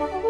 Bye.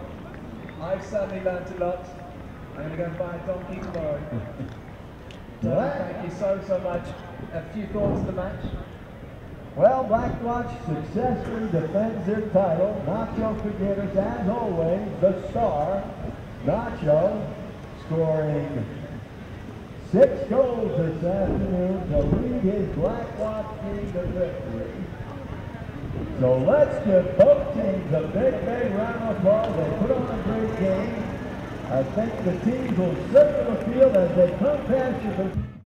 I've certainly learnt a lot. I'm going to go and buy a donkey tomorrow. Tony, thank you so, so much. A few thoughts of the match? Well, Blackwatch successfully defends their title. Nacho Figueras, as always, the star. Nacho scoring six goals this afternoon to lead his Blackwatch team to victory. So let's give both teams a big, big round of applause. They put on a great. I think the teams will circle the field as they come past you.